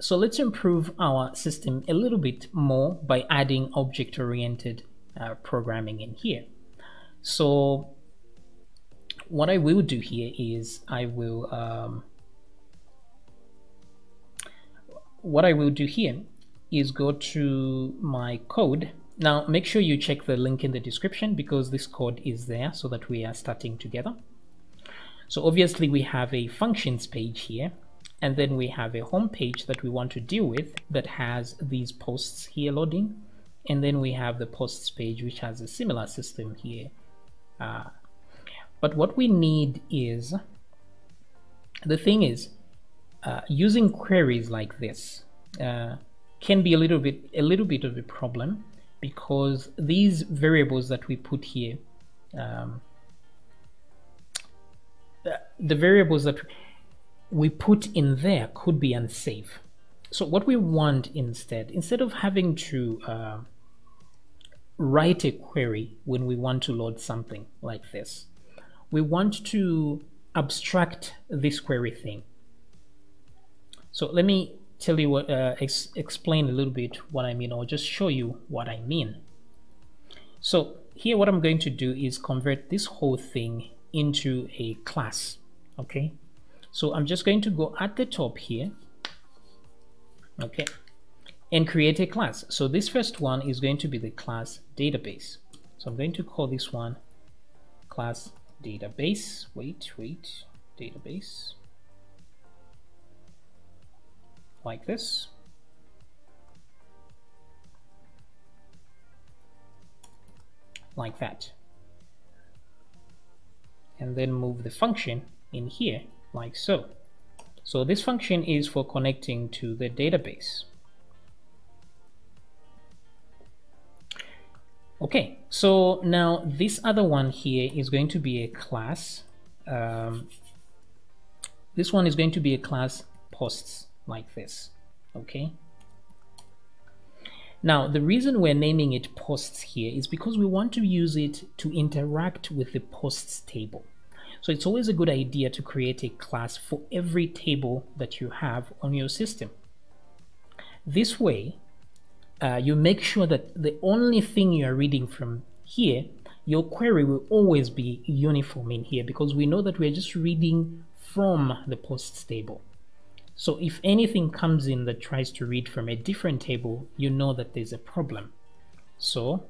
so let's improve our system a little bit more by adding object-oriented uh, programming in here. So what I will do here is I will um, what I will do here is go to my code. Now make sure you check the link in the description because this code is there so that we are starting together. So obviously we have a functions page here and then we have a home page that we want to deal with that has these posts here loading. And then we have the posts page which has a similar system here. Uh, but what we need is the thing is uh, using queries like this uh, can be a little bit a little bit of a problem because these variables that we put here um, the variables that we put in there could be unsafe. So what we want instead, instead of having to uh, write a query when we want to load something like this, we want to abstract this query thing. So let me tell you what, uh, ex explain a little bit what I mean, or just show you what I mean. So here what I'm going to do is convert this whole thing into a class, okay? So I'm just going to go at the top here, okay, and create a class. So this first one is going to be the class database. So I'm going to call this one class database. Wait, wait, database. Like this. Like that. And then move the function in here like so. So this function is for connecting to the database. Okay, so now this other one here is going to be a class. Um, this one is going to be a class posts like this, okay? Now, the reason we're naming it posts here is because we want to use it to interact with the posts table. So it's always a good idea to create a class for every table that you have on your system. This way, uh, you make sure that the only thing you are reading from here, your query will always be uniform in here because we know that we're just reading from the posts table. So if anything comes in that tries to read from a different table, you know that there's a problem. So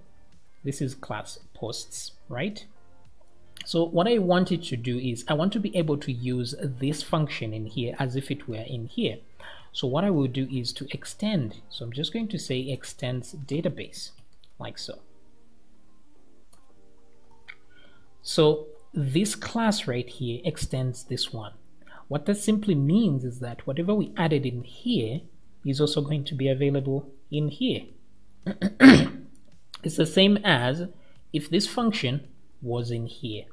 this is class posts, right? So what I wanted to do is I want to be able to use this function in here as if it were in here. So what I will do is to extend. So I'm just going to say extends database like so. So this class right here extends this one. What that simply means is that whatever we added in here is also going to be available in here. it's the same as if this function was in here.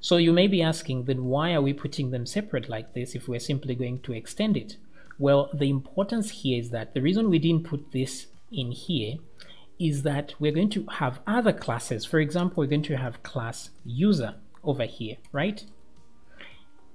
So you may be asking, then why are we putting them separate like this if we're simply going to extend it? Well, the importance here is that the reason we didn't put this in here is that we're going to have other classes. For example, we're going to have class user over here, right?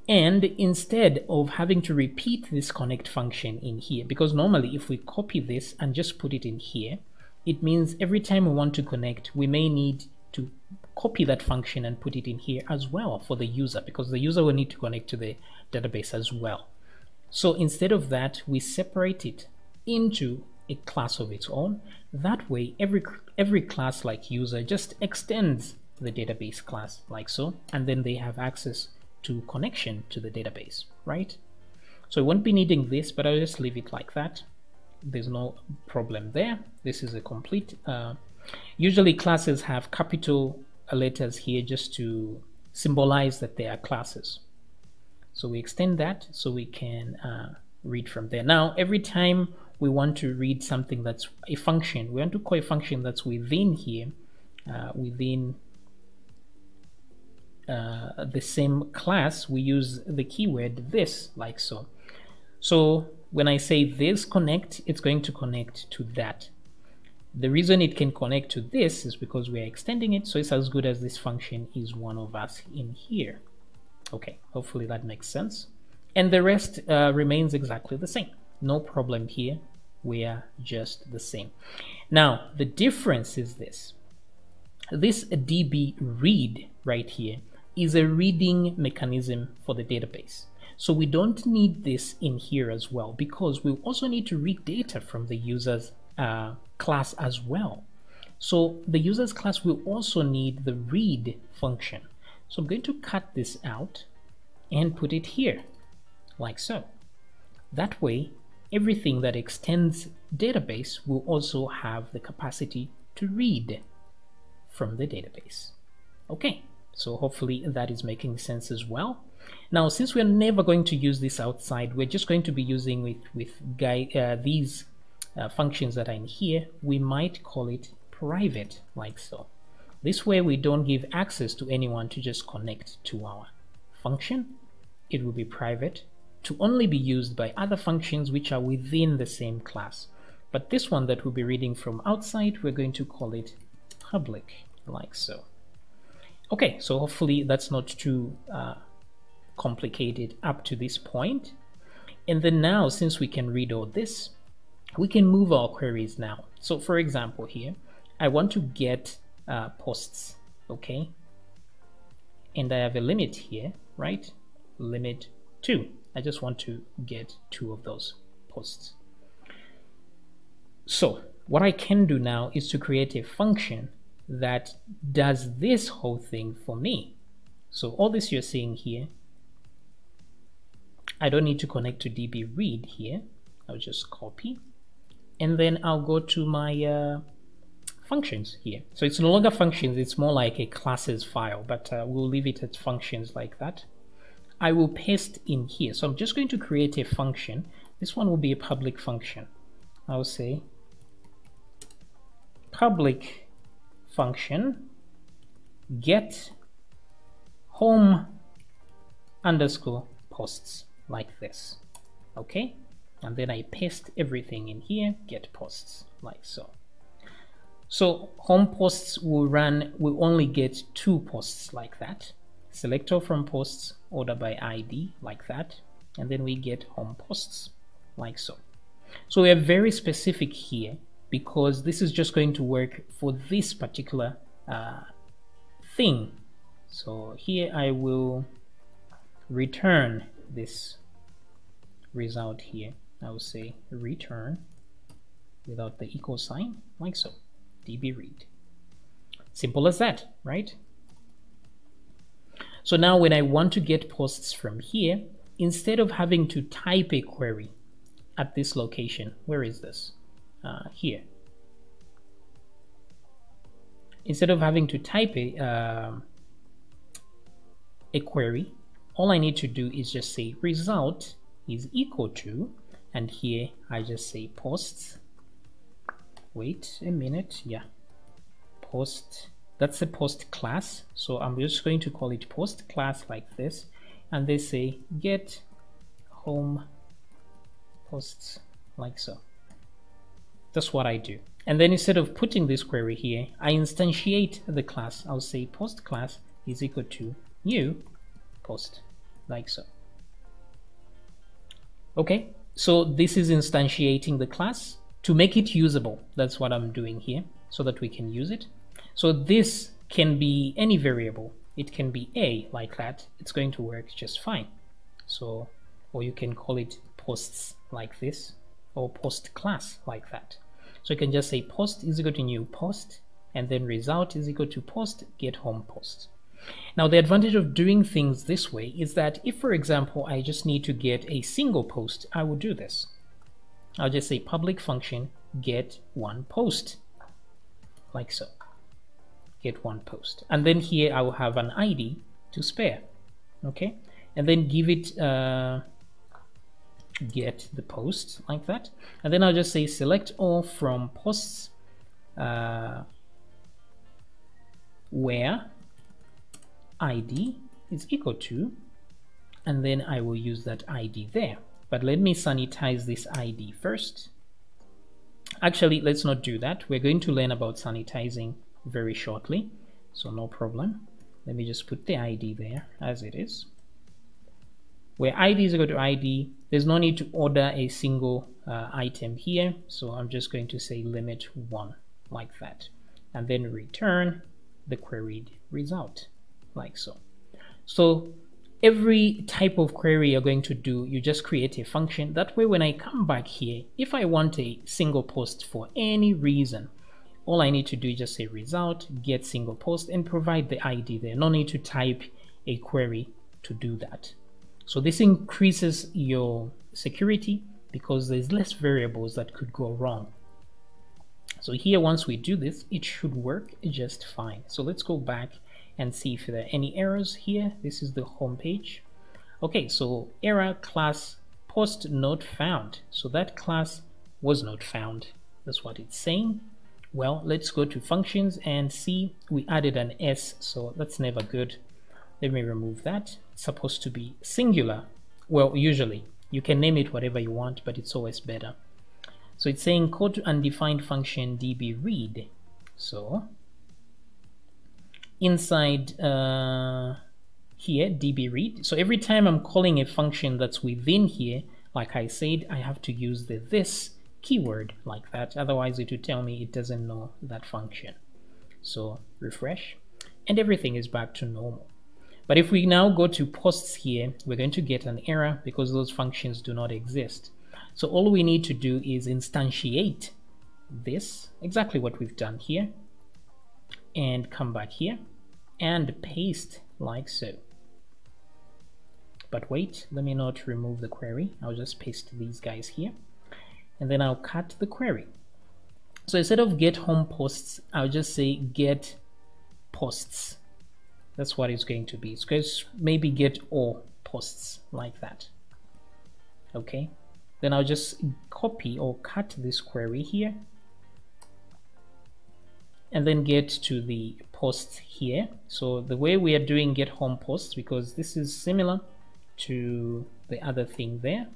And instead of having to repeat this connect function in here, because normally if we copy this and just put it in here, it means every time we want to connect, we may need to copy that function and put it in here as well for the user because the user will need to connect to the database as well. So instead of that, we separate it into a class of its own. That way, every, every class like user just extends the database class like so, and then they have access to connection to the database, right? So we won't be needing this, but I'll just leave it like that. There's no problem there. This is a complete uh, Usually classes have capital letters here just to symbolize that they are classes. So we extend that so we can uh, read from there. Now, every time we want to read something that's a function, we want to call a function that's within here, uh, within uh, the same class, we use the keyword this, like so. So when I say this connect, it's going to connect to that. The reason it can connect to this is because we are extending it, so it's as good as this function is one of us in here. Okay, hopefully that makes sense. And the rest uh, remains exactly the same. no problem here we are just the same now the difference is this this db read right here is a reading mechanism for the database so we don't need this in here as well because we also need to read data from the user's uh, class as well so the users class will also need the read function so I'm going to cut this out and put it here like so that way everything that extends database will also have the capacity to read from the database. Okay, so hopefully that is making sense as well. Now, since we're never going to use this outside, we're just going to be using with, with guy, uh, these uh, functions that are in here, we might call it private, like so. This way we don't give access to anyone to just connect to our function. It will be private to only be used by other functions which are within the same class. But this one that we'll be reading from outside, we're going to call it public, like so. Okay, so hopefully that's not too uh, complicated up to this point. And then now, since we can read all this, we can move our queries now. So for example here, I want to get uh, posts, okay? And I have a limit here, right? Limit 2. I just want to get two of those posts. So what I can do now is to create a function that does this whole thing for me. So all this you're seeing here, I don't need to connect to db read here. I'll just copy and then I'll go to my uh, functions here. So it's no longer functions, it's more like a classes file, but uh, we'll leave it at functions like that. I will paste in here. So I'm just going to create a function. This one will be a public function. I'll say public function get home underscore posts like this. Okay? And then I paste everything in here, get posts like so. So home posts will run, will only get two posts like that. Selector from posts order by ID like that. And then we get home posts like so. So we are very specific here because this is just going to work for this particular uh, thing. So here I will return this result here I will say return without the equal sign like so db read simple as that right so now when I want to get posts from here, instead of having to type a query at this location, where is this? Uh, here. Instead of having to type a, uh, a query, all I need to do is just say result is equal to, and here I just say posts. Wait a minute, yeah, post. That's a post class. So I'm just going to call it post class like this. And they say get home posts like so. That's what I do. And then instead of putting this query here I instantiate the class. I'll say post class is equal to new post like so. Okay so this is instantiating the class to make it usable that's what I'm doing here so that we can use it so this can be any variable. It can be a like that. It's going to work just fine. So, or you can call it posts like this or post class like that. So you can just say post is equal to new post and then result is equal to post get home post. Now the advantage of doing things this way is that if for example I just need to get a single post, I will do this. I'll just say public function get one post like so. Get one post. And then here I will have an ID to spare okay? And then give it uh, get the post like that. And then I'll just say select all from posts uh, where ID is equal to and then I will use that ID there. But let me sanitize this ID first. Actually let's not do that. We're going to learn about sanitizing very shortly so no problem. Let me just put the ID there as it is. Where ID is equal to ID, there's no need to order a single uh, item here. So I'm just going to say limit one like that, and then return the queried result like so. So every type of query you're going to do, you just create a function. That way, when I come back here, if I want a single post for any reason, all I need to do is just say result, get single post, and provide the ID there. No need to type a query to do that. So this increases your security because there's less variables that could go wrong. So here, once we do this, it should work just fine. So let's go back and see if there are any errors here. This is the home page. Okay, so error class post not found. So that class was not found. That's what it's saying. Well, let's go to functions and see we added an S, so that's never good. Let me remove that. It's supposed to be singular. Well, usually you can name it whatever you want, but it's always better. So it's saying code to undefined function db read. So inside uh, here db read. So every time I'm calling a function that's within here, like I said, I have to use the this keyword like that. Otherwise it will tell me it doesn't know that function. So refresh and everything is back to normal. But if we now go to posts here, we're going to get an error because those functions do not exist. So all we need to do is instantiate this, exactly what we've done here, and come back here and paste like so. But wait, let me not remove the query. I'll just paste these guys here and then I'll cut the query. So instead of get home posts, I'll just say get posts. That's what it's going to be. It's going to maybe get all posts like that. Okay. Then I'll just copy or cut this query here and then get to the posts here. So the way we are doing get home posts, because this is similar to the other thing there,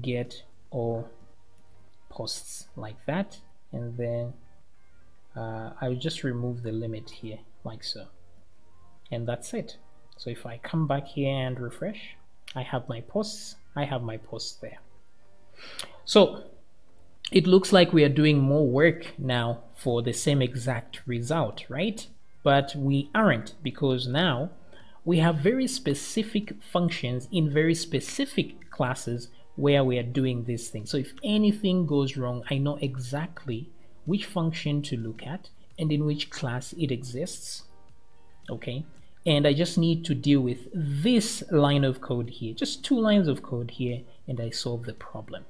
get all posts like that. And then uh, I'll just remove the limit here like so. And that's it. So if I come back here and refresh, I have my posts, I have my posts there. So it looks like we are doing more work now for the same exact result, right? But we aren't because now we have very specific functions in very specific classes where we are doing this thing. So if anything goes wrong, I know exactly which function to look at and in which class it exists. Okay. And I just need to deal with this line of code here, just two lines of code here, and I solve the problem.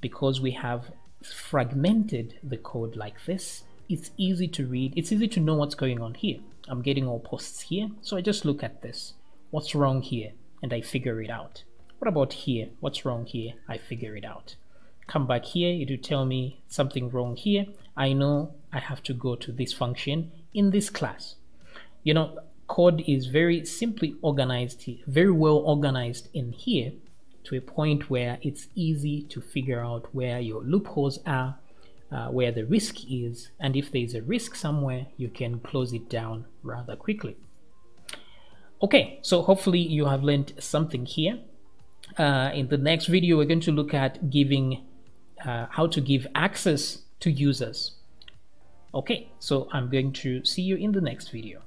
Because we have fragmented the code like this, it's easy to read. It's easy to know what's going on here. I'm getting all posts here. So I just look at this. What's wrong here? And I figure it out. What about here? What's wrong here? I figure it out. Come back here. It will tell me something wrong here. I know I have to go to this function in this class. You know, code is very simply organized here, very well organized in here to a point where it's easy to figure out where your loopholes are, uh, where the risk is, and if there's a risk somewhere, you can close it down rather quickly. Okay, so hopefully you have learned something here. Uh, in the next video, we're going to look at giving, uh, how to give access to users. Okay, so I'm going to see you in the next video.